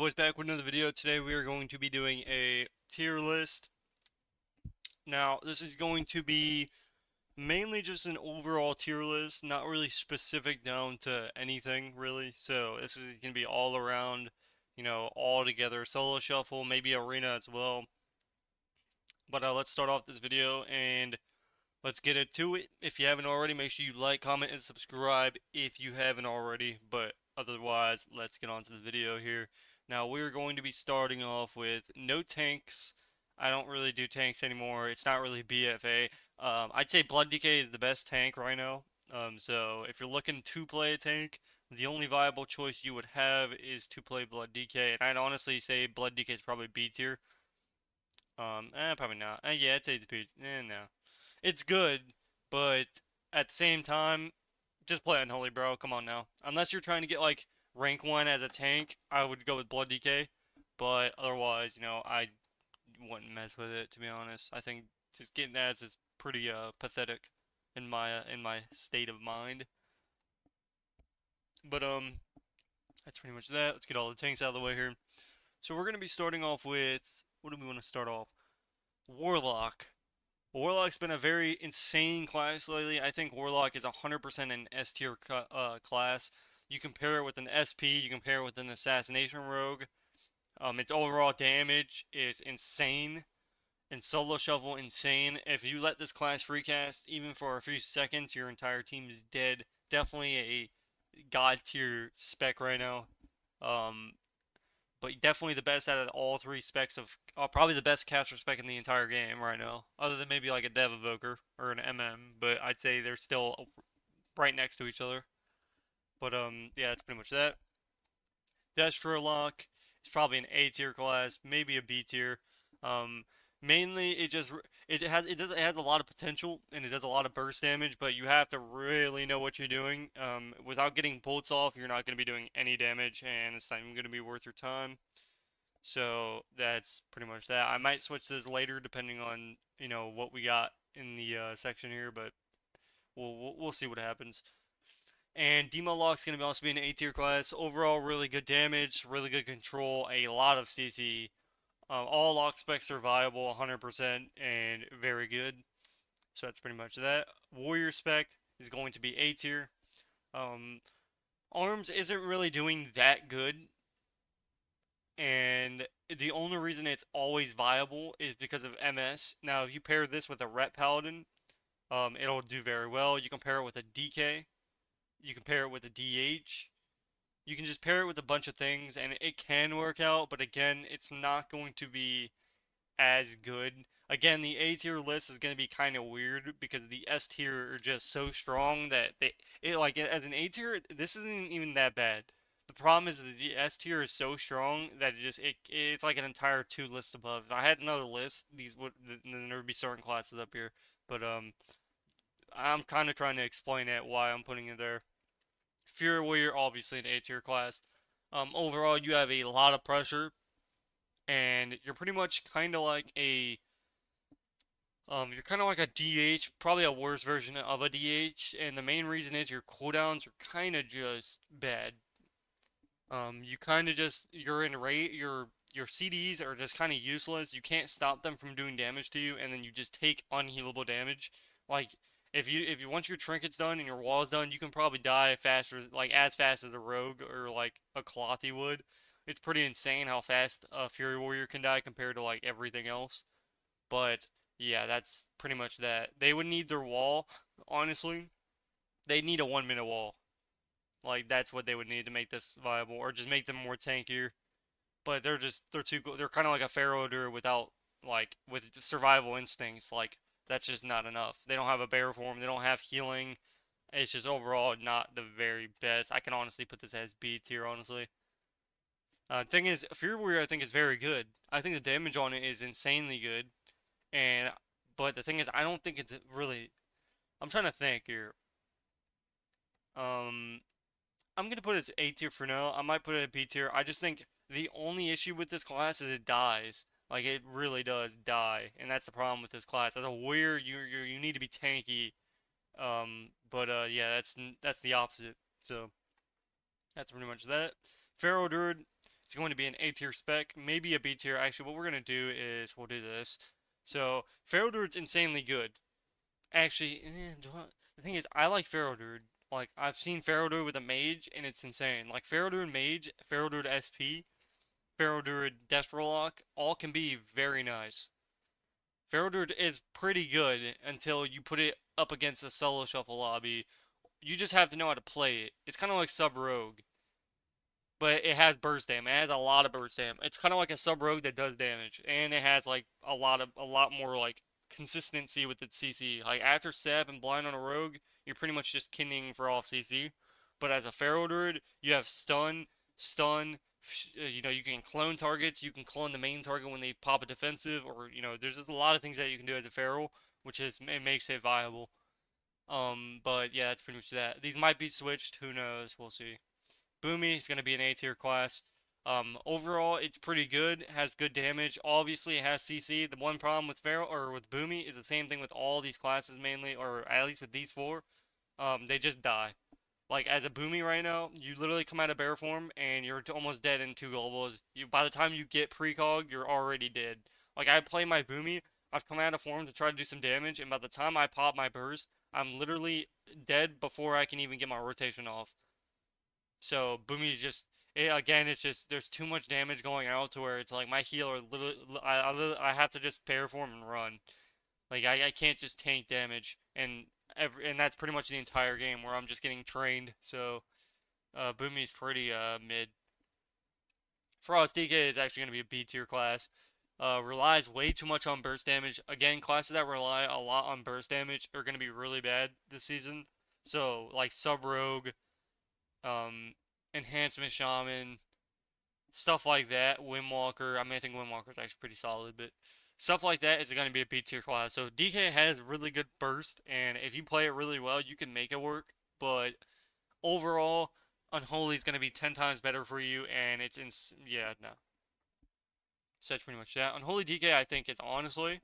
boys back with another video. Today we are going to be doing a tier list. Now, this is going to be mainly just an overall tier list, not really specific down to anything, really. So, this is going to be all around, you know, all together. Solo shuffle, maybe arena as well. But uh, let's start off this video and let's get into it. If you haven't already, make sure you like, comment, and subscribe if you haven't already. But otherwise, let's get on to the video here. Now, we're going to be starting off with no tanks. I don't really do tanks anymore. It's not really BFA. Um, I'd say Blood DK is the best tank right now. Um, so if you're looking to play a tank, the only viable choice you would have is to play Blood DK. And I'd honestly say Blood DK is probably B tier. Um, eh, probably not. Eh, yeah, it's A tier. Eh, no. It's good, but at the same time, just play Unholy, bro. Come on now. Unless you're trying to get, like, rank 1 as a tank, I would go with Blood DK. But otherwise, you know, I wouldn't mess with it, to be honest. I think just getting ads is pretty uh, pathetic in my uh, in my state of mind. But um, that's pretty much that. Let's get all the tanks out of the way here. So we're gonna be starting off with what do we want to start off? Warlock. Warlock's been a very insane class lately. I think Warlock is 100% an S tier uh, class. You compare it with an SP, you compare it with an Assassination Rogue. Um, its overall damage is insane. And Solo Shuffle, insane. If you let this class freecast, even for a few seconds, your entire team is dead. Definitely a god tier spec right now. Um, but definitely the best out of all three specs of uh, probably the best caster spec in the entire game right now, other than maybe like a Dev Evoker or an MM. But I'd say they're still right next to each other. But um, yeah, that's pretty much that. Destrolock is probably an A tier class, maybe a B tier. Um, mainly it just it has it does it has a lot of potential and it does a lot of burst damage, but you have to really know what you're doing. Um, without getting bolts off, you're not going to be doing any damage, and it's not even going to be worth your time. So that's pretty much that. I might switch this later depending on you know what we got in the uh, section here, but we'll, we'll we'll see what happens. And Demo Lock's going to be also be an A tier class. Overall, really good damage, really good control, a lot of CC. Um, all lock specs are viable 100% and very good. So that's pretty much that. Warrior spec is going to be A tier. Um, Arms isn't really doing that good. And the only reason it's always viable is because of MS. Now, if you pair this with a Ret Paladin, um, it'll do very well. You compare it with a DK. You can pair it with a DH you can just pair it with a bunch of things and it can work out, but again, it's not going to be as good. Again, the A tier list is going to be kind of weird because the S tier are just so strong that they it like as an A tier, this isn't even that bad. The problem is that the S tier is so strong that it just it it's like an entire two lists above. If I had another list, these would then there would be certain classes up here, but um, I'm kind of trying to explain it why I'm putting it there. Fury Warrior, obviously an A tier class. Um, overall, you have a lot of pressure, and you're pretty much kind of like a um, you're kind of like a DH, probably a worse version of a DH, and the main reason is your cooldowns are kind of just bad. Um, you kind of just you're in rate your your CDs are just kind of useless. You can't stop them from doing damage to you, and then you just take unhealable damage. Like if you if you once your trinkets done and your wall's done, you can probably die faster, like as fast as a rogue or like a Clothy would. It's pretty insane how fast a Fury Warrior can die compared to like everything else. But yeah, that's pretty much that. They would need their wall, honestly. They need a one minute wall. Like that's what they would need to make this viable, or just make them more tankier. But they're just they're too they're kind of like a Feraldur without like with survival instincts. Like that's just not enough. They don't have a bear form. They don't have healing. It's just overall not the very best. I can honestly put this as B tier, honestly. Uh, thing is, Fury Warrior I think is very good. I think the damage on it is insanely good. And but the thing is, I don't think it's really. I'm trying to think here. Um, I'm gonna put it as A tier for now. I might put it at B tier. I just think the only issue with this class is it dies. Like it really does die, and that's the problem with this class. That's a weird. You you you need to be tanky, um, but uh, yeah, that's that's the opposite. So that's pretty much that. Feral Druid, It's going to be an A tier spec, maybe a B tier. Actually, what we're going to do is we'll do this. So, Feraldur's insanely good. Actually, eh, the thing is, I like Feraldur. Like, I've seen Feraldur with a mage, and it's insane. Like, Feraldur and mage, Feraldur SP, Feraldur Destrolock, all can be very nice. Feraldur is pretty good until you put it up against a solo shuffle lobby. You just have to know how to play it. It's kind of like Sub Rogue. But it has burst damage. It has a lot of burst damage. It's kind of like a Sub Rogue that does damage. And it has like a lot of a lot more like consistency with its CC. Like after Sap and Blind on a Rogue, you're pretty much just kinning for off CC. But as a Feral Druid, you have stun, stun, you know, you can clone targets, you can clone the main target when they pop a defensive, or, you know, there's just a lot of things that you can do as a Feral, which is, it makes it viable. Um, but yeah, that's pretty much that. These might be switched, who knows, we'll see. Boomy is going to be an A tier class. Um, overall, it's pretty good, has good damage. Obviously, it has CC. The one problem with Feral, or with Boomy, is the same thing with all these classes mainly, or at least with these four. Um, they just die. Like as a boomy right now, you literally come out of bear form and you're almost dead in two globals. You by the time you get precog, you're already dead. Like I play my boomy, I've come out of form to try to do some damage, and by the time I pop my burst, I'm literally dead before I can even get my rotation off. So boomy is just it, again, it's just there's too much damage going out to where it's like my healer literally I, I, I have to just bear form and run. Like I, I can't just tank damage and every, and that's pretty much the entire game where I'm just getting trained. So, uh, pretty uh, mid. Frost DK is actually going to be a B tier class. Uh, relies way too much on burst damage. Again, classes that rely a lot on burst damage are going to be really bad this season. So, like Sub Rogue, um, Enhancement Shaman, stuff like that. Windwalker. I mean, I think Windwalker is actually pretty solid, but Stuff like that is going to be a B tier class. So DK has really good burst, and if you play it really well, you can make it work. But overall, Unholy is going to be 10 times better for you, and it's in. Yeah, no. So that's pretty much that. Unholy DK, I think, is honestly.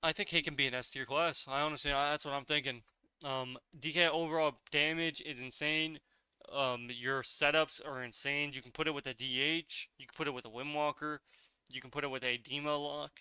I think he can be an S tier class. I honestly, that's what I'm thinking. Um, DK overall damage is insane. Um, your setups are insane. You can put it with a DH. You can put it with a Windwalker. You can put it with a demo lock.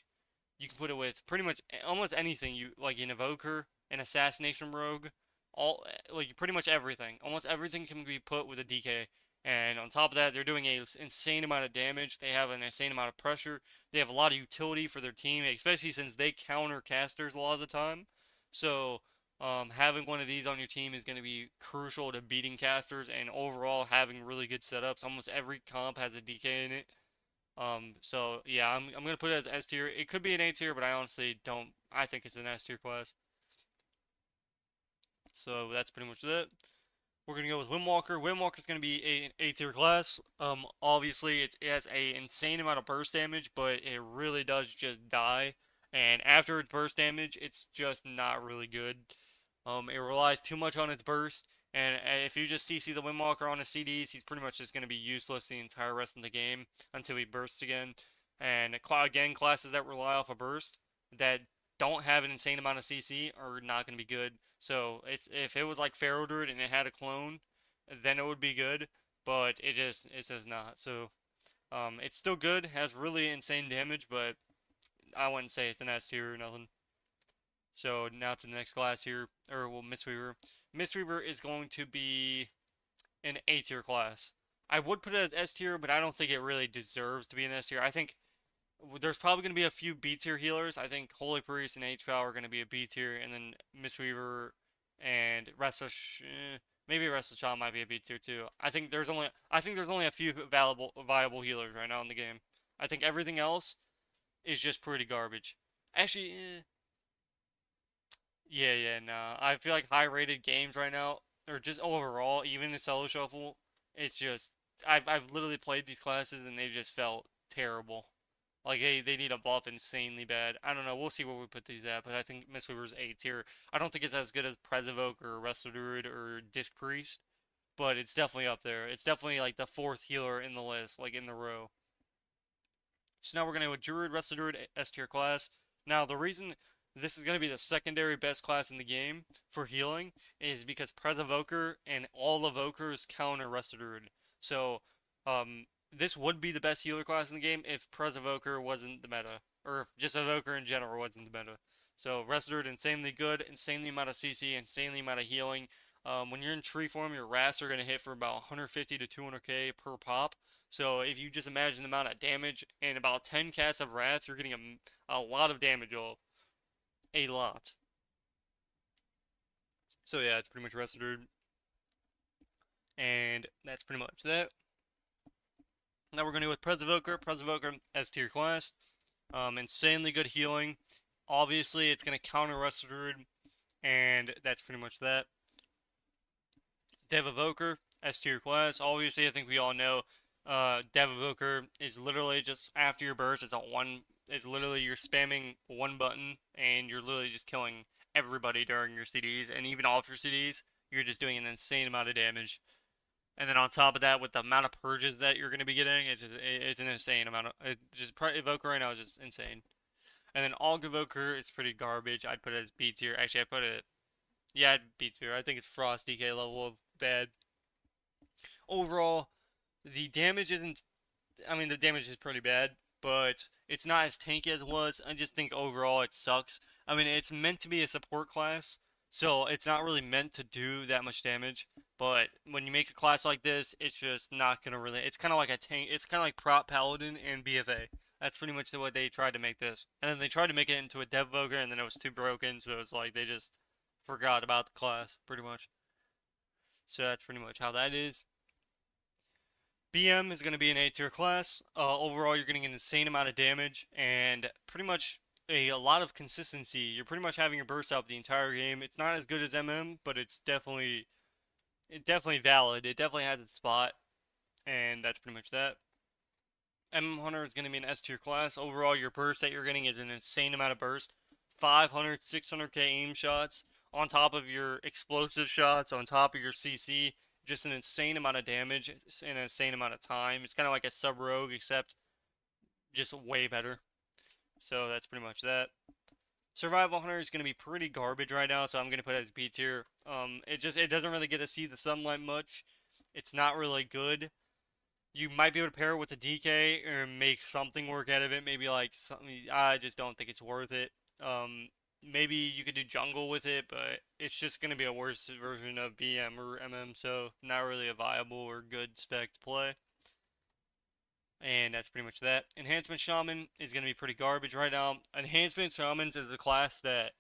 You can put it with pretty much almost anything you like an evoker, an assassination rogue, all like pretty much everything. Almost everything can be put with a DK. And on top of that, they're doing a insane amount of damage. They have an insane amount of pressure. They have a lot of utility for their team, especially since they counter casters a lot of the time. So um, having one of these on your team is going to be crucial to beating casters and overall having really good setups. Almost every comp has a DK in it. Um, so yeah, I'm I'm gonna put it as S tier. It could be an A tier, but I honestly don't. I think it's an S tier class. So that's pretty much it. We're gonna go with Windwalker. Windwalker's gonna be a A tier class. Um, obviously it, it has a insane amount of burst damage, but it really does just die. And after its burst damage, it's just not really good. Um, it relies too much on its burst, and if you just CC the Windwalker on his CDs, he's pretty much just going to be useless the entire rest of the game until he bursts again. And again, classes that rely off a burst that don't have an insane amount of CC are not going to be good. So if it was like Feral Druid and it had a clone, then it would be good. But it just it says not. So um, it's still good, has really insane damage, but I wouldn't say it's an S tier or nothing. So now to the next class here, or well, Mistweaver. Mistweaver is going to be an A tier class. I would put it as S tier, but I don't think it really deserves to be an S tier. I think there's probably going to be a few B tier healers. I think Holy Priest and HPal are going to be a B tier, and then Mistweaver and Rest of eh, maybe Rest of Child might be a B tier too. I think there's only I think there's only a few valuable viable healers right now in the game. I think everything else is just pretty garbage. Actually, eh, yeah, yeah, no. I feel like high rated games right now, or just overall, even the solo shuffle, it's just I've I've literally played these classes and they've just felt terrible. Like they they need a buff insanely bad. I don't know. We'll see where we put these at, but I think Mistweaver's A tier. I don't think it's as good as Presevoke or Resto Druid or Disc Priest, but it's definitely up there. It's definitely like the fourth healer in the list, like in the row. So now we're gonna go with Druid, Resto Druid, S tier class. Now the reason this is going to be the secondary best class in the game for healing is because Presevoker and all Evokers counter Resto Druid. So Um, this would be the best healer class in the game if Prez Evoker wasn't the meta, or if just Evoker in general wasn't the meta. So Resolute, insanely good, insanely amount of CC, insanely amount of healing. Um, when you're in tree form, your wraths are going to hit for about 150 to 200k per pop. So if you just imagine the amount of damage and about 10 casts of wrath, you're getting a, a lot of damage off. A lot. So yeah, it's pretty much Resolute. And that's pretty much that. Now we're going to go with Prez Evoker. Presevoker S tier class. Um, insanely good healing. Obviously, it's going to counter Resolute, and that's pretty much that. Dev Evoker, S tier class. Obviously, I think we all know uh, Dev Evoker is literally just after your burst. It's a one. It's literally you're spamming one button, and you're literally just killing everybody during your CDs, and even off your CDs. You're just doing an insane amount of damage. And then on top of that, with the amount of purges that you're going to be getting, it's just, it's an insane amount of. It just Evoker right now is just insane. And then Aug Evoker is pretty garbage. I'd put it as B tier. Actually, I put it. Yeah, B tier. I think it's Frost DK level of bad. Overall, the damage isn't. I mean, the damage is pretty bad, but it's not as tanky as it was. I just think overall it sucks. I mean, it's meant to be a support class, so it's not really meant to do that much damage. But when you make a class like this, it's just not gonna really. It's kind of like a tank. It's kind of like Prot Paladin and BFA. That's pretty much the way they tried to make this. And then they tried to make it into a Dev Evoker, and then it was too broken, so it was like they just forgot about the class, pretty much. So that's pretty much how that is. BM is going to be an A tier class. Uh, overall, you're getting an insane amount of damage and pretty much a, a lot of consistency. You're pretty much having your burst out the entire game. It's not as good as MM, but it's definitely it definitely valid. It definitely has its spot, and that's pretty much that. MM Hunter is going to be an S tier class. Overall, your burst that you're getting is an insane amount of burst. 500, 600k aim shots on top of your explosive shots, on top of your CC just an insane amount of damage in an insane amount of time. It's kind of like a sub rogue, except just way better. So that's pretty much that. Survival Hunter is going to be pretty garbage right now, so I'm going to put it as B tier. Um, it just it doesn't really get to see the sunlight much. It's not really good. You might be able to pair it with a DK or make something work out of it. Maybe like something. I just don't think it's worth it. Um, maybe you could do jungle with it, but it's just going to be a worse version of BM or MM, so not really a viable or good spec to play. And that's pretty much that. Enhancement Shaman is going to be pretty garbage right now. Enhancement Shamans is a class that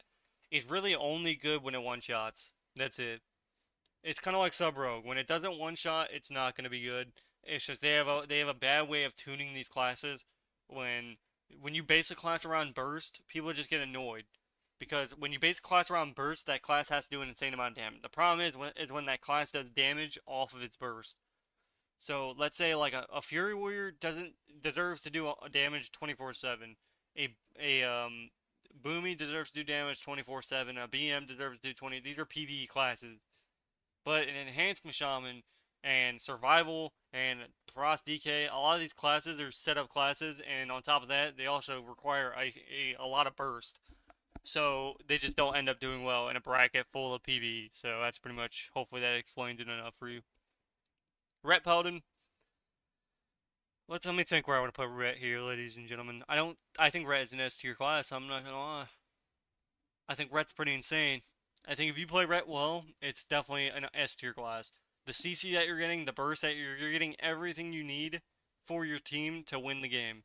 is really only good when it one-shots. That's it. It's kind of like Sub Rogue. When it doesn't one-shot, it's not going to be good. It's just they have a they have a bad way of tuning these classes. When when you base a class around burst, people just get annoyed because when you base class around burst, that class has to do an insane amount of damage. The problem is when, is when that class does damage off of its burst. So let's say like a, a Fury Warrior doesn't deserves to do a, damage 24/7. A a um Boomy deserves to do damage 24/7. A BM deserves to do 20. These are PvE classes. But an Enhancement Shaman and Survival and Frost DK, a lot of these classes are setup classes, and on top of that, they also require a, a, a lot of burst. So they just don't end up doing well in a bracket full of PvE. So that's pretty much, hopefully that explains it enough for you. Ret Paladin. Let's let me think where I want to put Ret here, ladies and gentlemen. I don't, I think Ret is an S tier class, I'm not gonna lie. I think Ret's pretty insane. I think if you play Ret well, it's definitely an S tier class. The CC that you're getting, the burst that you're, you're getting everything you need for your team to win the game.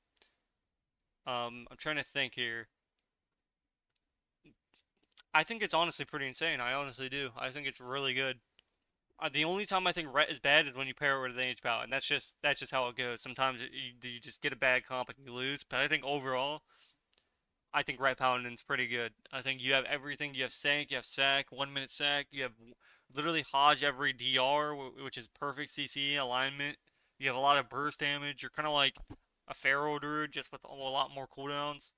Um, I'm trying to think here. I think it's honestly pretty insane. I honestly do. I think it's really good. Uh, the only time I think Ret is bad is when you pair it with an H Power, and that's just that's just how it goes. Sometimes you, you just get a bad comp and you lose. But I think overall, I think Ret Paladin's pretty good. I think you have everything. You have Sank, you have Sack, one minute Sack. You have literally HoJ every DR, which is perfect CC alignment. You have a lot of burst damage. You're kind of like a Feral Druid, just with a lot more cooldowns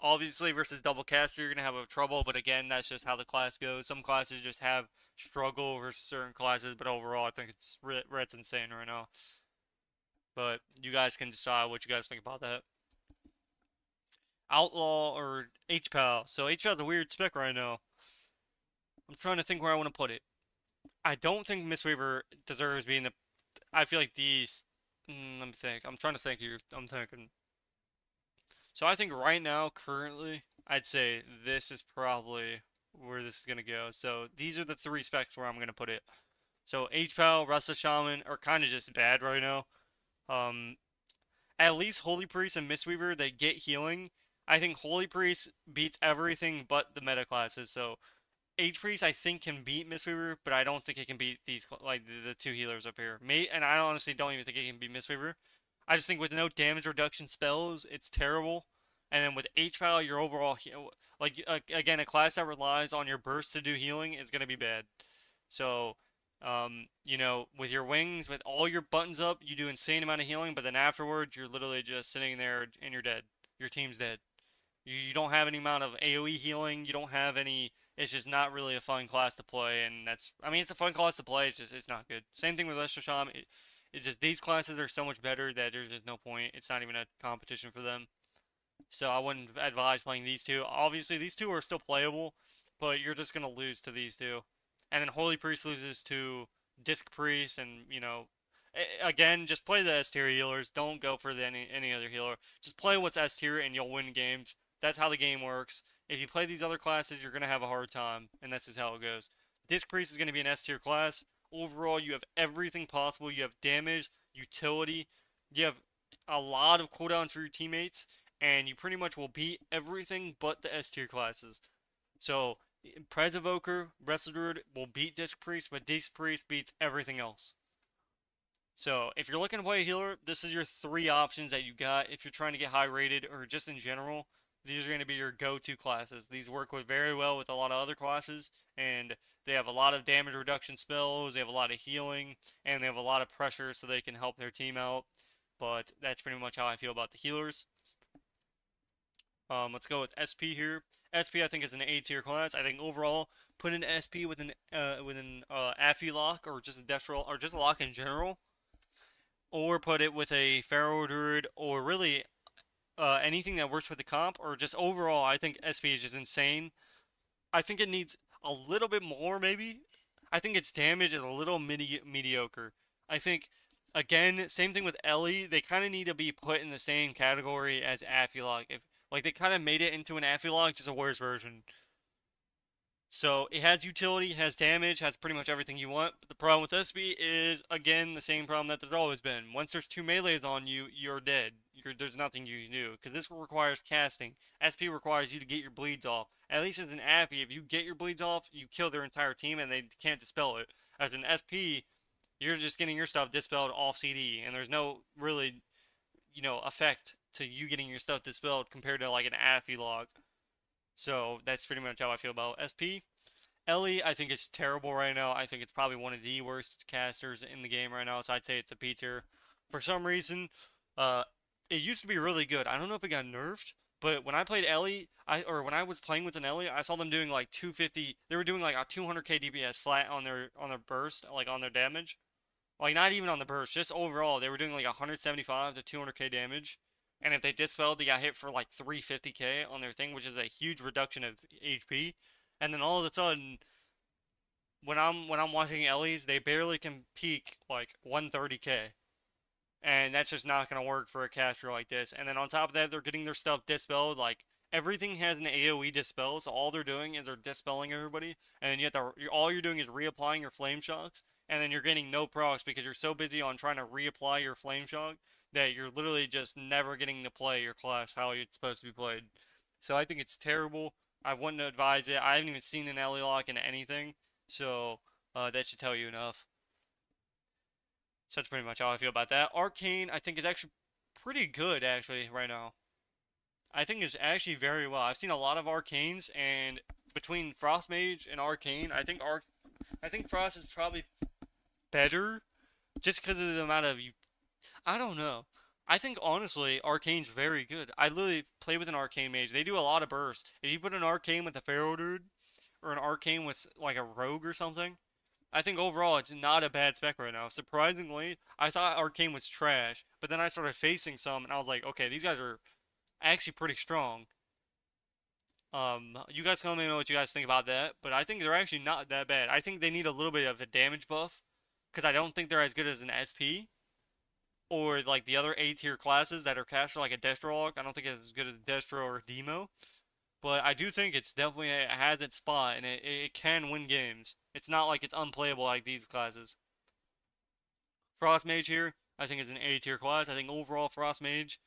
obviously versus double caster you're gonna have a trouble but again that's just how the class goes some classes just have struggle versus certain classes but overall i think it's Ret's insane right now but you guys can decide what you guys think about that outlaw or hpal so hpal is a weird spec right now i'm trying to think where i want to put it i don't think Mistweaver deserves being the i feel like these mm, let me think. I'm trying to think here. I'm thinking. So I think right now, currently, I'd say this is probably where this is gonna go. So these are the three specs where I'm gonna put it. So H-Pal, Resto Shaman are kind of just bad right now. Um, at least Holy Priest and Mistweaver, they get healing. I think Holy Priest beats everything but the meta classes. So H Priest I think can beat Mistweaver, but I don't think it can beat these like the, the two healers up here. May and I honestly don't even think it can beat Mistweaver. I just think with no damage reduction spells, it's terrible. And then with H Pal, your overall like again a class that relies on your burst to do healing is gonna be bad. So um, you know, with your wings, with all your buttons up, you do insane amount of healing, but then afterwards, you're literally just sitting there and you're dead. Your team's dead. You, you don't have any amount of AoE healing. You don't have any. It's just not really a fun class to play, and that's. I mean, it's a fun class to play. It's just it's not good. Same thing with Resto Sham. It, it's just these classes are so much better that there's just no point. It's not even a competition for them. So I wouldn't advise playing these two. Obviously, these two are still playable, but you're just gonna lose to these two and then Holy Priest loses to Disc Priest, and you know, again, just play the S tier healers. Don't go for the, any any other healer. Just play what's S tier, and you'll win games. That's how the game works. If you play these other classes, you're gonna have a hard time, and that's just how it goes. Disc Priest is gonna be an S tier class. Overall, you have everything possible. You have damage, utility. You have a lot of cooldowns for your teammates, and you pretty much will beat everything but the S tier classes. So Prez Evoker, Wrestle will beat Disc Priest, but Disc Priest beats everything else. So if you're looking to play a healer, this is your three options that you got. If you're trying to get high rated or just in general, these are going to be your go-to classes. These work with very well with a lot of other classes, and they have a lot of damage reduction spells, they have a lot of healing, and they have a lot of pressure so they can help their team out. But that's pretty much how I feel about the healers. Um, let's go with SP here. SP I think is an A tier class. I think overall, put an SP with an uh, with an uh, Affy lock or just a Destro or just a lock in general, or put it with a Feral Druid or really uh, anything that works with the comp or just overall. I think SP is just insane. I think it needs a little bit more maybe. I think its damage is a little midi- mediocre. I think again, same thing with Ellie. They kind of need to be put in the same category as Affy If like they kind of made it into an Amphilock, just a worse version. So it has utility, has damage, has pretty much everything you want. But the problem with SP is again the same problem that there's always been. Once there's two melees on you, you're dead. You're, there's nothing you can do because this requires casting. SP requires you to get your bleeds off. At least as an Affy, if you get your bleeds off, you kill their entire team and they can't dispel it. As an SP, you're just getting your stuff dispelled off CD, and there's no really, you know, effect to you getting your stuff dispelled compared to like an Affy lock. So that's pretty much how I feel about SP. Ellie, I think is terrible right now. I think it's probably one of the worst casters in the game right now. So I'd say it's a B tier. For some reason, uh, it used to be really good. I don't know if it got nerfed, but when I played Ellie, I or when I was playing with an Ellie, I saw them doing like 250. They were doing like a 200k DPS flat on their on their burst, like on their damage. Like not even on the burst, just overall, they were doing like 175 to 200k damage. And if they dispelled, they got hit for like 350k on their thing, which is a huge reduction of HP. And then all of a sudden, when I'm when I'm watching Ellie's, they barely can peak like 130k. And that's just not gonna work for a caster like this. And then on top of that, they're getting their stuff dispelled. Like everything has an AOE dispel, so all they're doing is they're dispelling everybody. And have all you're doing is reapplying your flame shocks, and then you're getting no procs because you're so busy on trying to reapply your flame shock that you're literally just never getting to play your class how it's supposed to be played. So I think it's terrible. I wouldn't advise it. I haven't even seen an Ellie lock in anything, so uh, that should tell you enough. So that's pretty much how I feel about that. Arcane, I think, is actually pretty good, actually, right now. I think is actually very well. I've seen a lot of Arcanes, and between Frost Mage and Arcane, I think Arc, I think Frost is probably better, just because of the amount of I don't know. I think honestly, Arcane's very good. I literally play with an Arcane mage. They do a lot of burst. If you put an Arcane with a Feral dude, or an Arcane with like a Rogue or something, I think overall it's not a bad spec right now. Surprisingly, I thought Arcane was trash, but then I started facing some and I was like, okay, these guys are actually pretty strong. Um, you guys can let me know what you guys think about that, but I think they're actually not that bad. I think they need a little bit of a damage buff, because I don't think they're as good as an SP. Or like the other A tier classes that are caster like a Destro. I don't think it's as good as Destro or Demo, but I do think it's definitely it has its spot and it, it can win games. It's not like it's unplayable like these classes. Frost Mage here, I think is an A tier class. I think overall Frost Mage,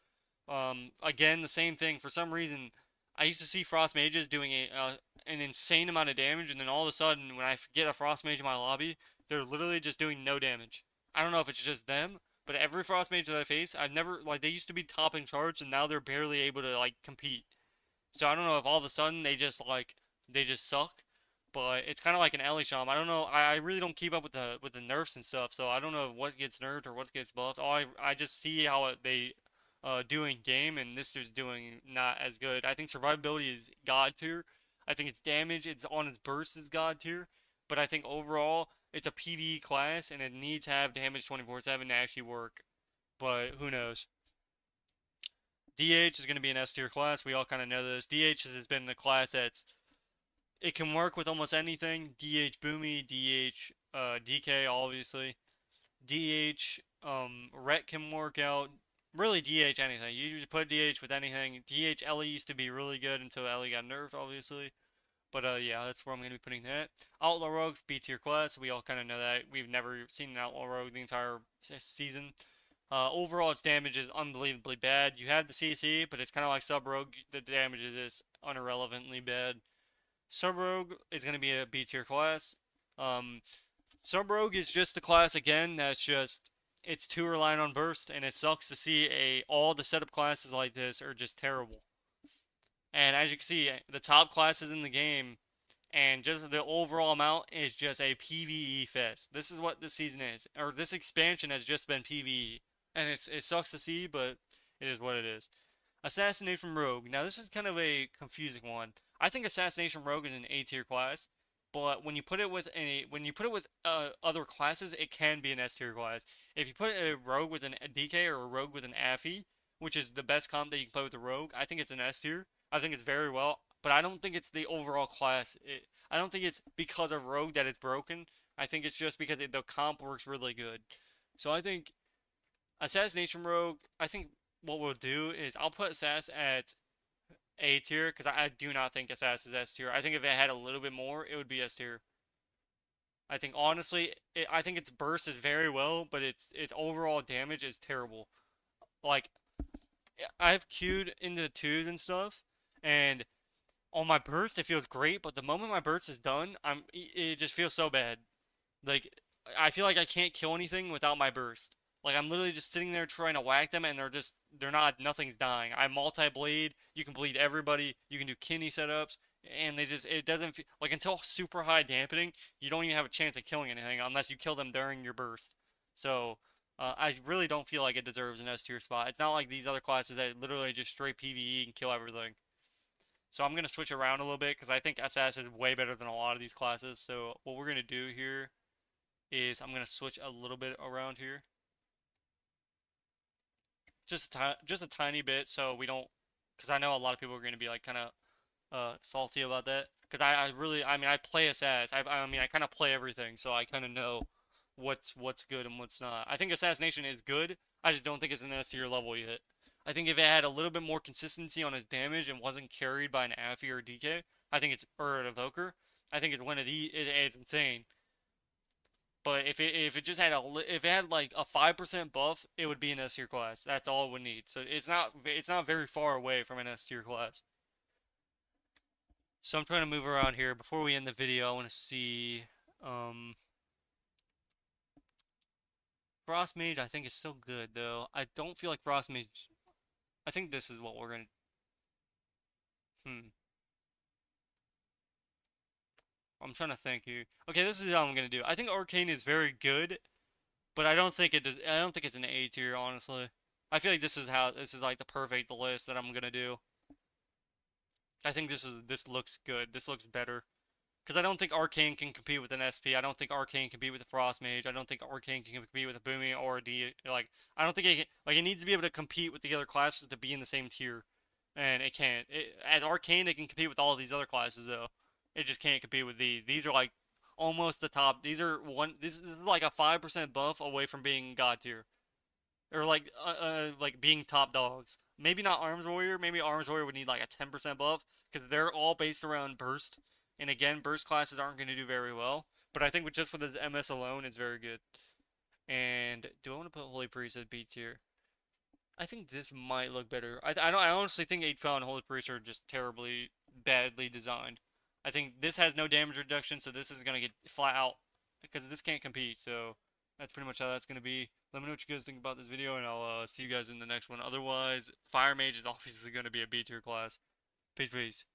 um, again the same thing. For some reason, I used to see Frost Mages doing a uh, an insane amount of damage, and then all of a sudden, when I get a Frost Mage in my lobby, they're literally just doing no damage. I don't know if it's just them, but every Frost Mage that I face, I've never, like, they used to be topping charts, and now they're barely able to, like, compete. So I don't know if all of a sudden they just, like, they just suck, but it's kind of like an Elysium. I don't know, I, I really don't keep up with the with the nerfs and stuff, so I don't know what gets nerfed or what gets buffed. All I, I just see how it, they uh, do in game, and this is doing not as good. I think survivability is god tier. I think its damage, it's on its burst is god tier, but I think overall it's a PvE class and it needs to have damage 24/7 to actually work. But who knows? DH is going to be an S tier class. We all kind of know this. DH has been a class that's it can work with almost anything. DH Boomy, DH uh, DK, obviously. DH um, Ret can work out. Really, DH anything. You just put DH with anything. DH Ellie used to be really good until Ellie got nerfed, obviously. But uh, yeah, that's where I'm going to be putting that. Outlaw Rogues, B tier class. We all kind of know that. We've never seen an Outlaw Rogue the entire season. Uh, overall, its damage is unbelievably bad. You have the CC, but it's kind of like Sub Rogue. The damage is just unirrelevantly bad. Sub Rogue is going to be a B tier class. Um, Sub Rogue is just a class again that's just it's too reliant on burst, and it sucks to see a all the setup classes like this are just terrible. And as you can see, the top classes in the game and just the overall amount is just a PvE fest. This is what this season is, or this expansion has just been PvE, and it's it sucks to see, but it is what it is. Assassination Rogue. Now this is kind of a confusing one. I think Assassination Rogue is an A tier class, but when you put it with a when you put it with uh, other classes, it can be an S tier class. If you put a Rogue with an a DK or a Rogue with an Affy, which is the best comp that you can play with a Rogue, I think it's an S tier. I think it's very well, but I don't think it's the overall class. It, I don't think it's because of Rogue that it's broken. I think it's just because it, the comp works really good. So I think Assassination Rogue, I think what we'll do is I'll put Assass at A tier because I, I, do not think Assass is S tier. I think if it had a little bit more, it would be S tier. I think honestly, it, I think its burst is very well, but its its overall damage is terrible. Like I've queued into twos and stuff, and on my burst it feels great, but the moment my burst is done, I'm it just feels so bad. Like I feel like I can't kill anything without my burst. Like I'm literally just sitting there trying to whack them, and they're just they're not nothing's dying. I multi-bleed. You can bleed everybody. You can do kidney setups, and they just it doesn't feel like until super high dampening, you don't even have a chance of killing anything unless you kill them during your burst. So uh, I really don't feel like it deserves an S tier spot. It's not like these other classes that literally just straight PVE and kill everything. So I'm going to switch around a little bit because I think SS is way better than a lot of these classes. So what we're going to do here is I'm going to switch a little bit around here. Just a, just a tiny bit so we don't, because I know a lot of people are going to be like kind of uh, salty about that. Because I, I really, I mean, I play SS. I, I mean, I kind of play everything, so I kind of know what's what's good and what's not. I think Assassination is good. I just don't think it's an S tier level yet. I think if it had a little bit more consistency on its damage and wasn't carried by an Affy or DK, I think it's or an Evoker. I think it's one of the it, it's insane. But if it if it just had a if it had like a five percent buff, it would be an S tier class. That's all it would need. So it's not it's not very far away from an S tier class. So I'm trying to move around here. Before we end the video, I want to see um Frost Mage I think is still good though. I don't feel like Frost Mage I think this is what we're gonna... Hmm. I'm trying to think here. Okay, this is how I'm gonna do. I think Arcane is very good, but I don't think it does. I don't think it's an A tier, honestly. I feel like this is how this is like the perfect list that I'm gonna do. I think this is this looks good. This looks better. Because I don't think Arcane can compete with an SP. I don't think Arcane can compete with a Frost Mage. I don't think Arcane can compete with a Boomy or a D. Like, I don't think it can. Like, it needs to be able to compete with the other classes to be in the same tier. And it can't. It, as Arcane, it can compete with all these other classes, though. It just can't compete with these. These are, like, almost the top. These are one. This is like a 5% buff away from being God tier. or like uh, uh like being top dogs. Maybe not Arms Warrior. Maybe Arms Warrior would need like a 10% buff because they're all based around burst. And again, burst classes aren't going to do very well. But I think with just with his MS alone, it's very good. And do I want to put Holy Priest at B tier? I think this might look better. I, I, don't, I honestly think H-Pal and Holy Priest are just terribly badly designed. I think this has no damage reduction, so this is going to get flat out because this can't compete. So that's pretty much how that's going to be. Let me know what you guys think about this video, and I'll uh, see you guys in the next one. Otherwise, Fire Mage is obviously going to be a B tier class. Peace, peace.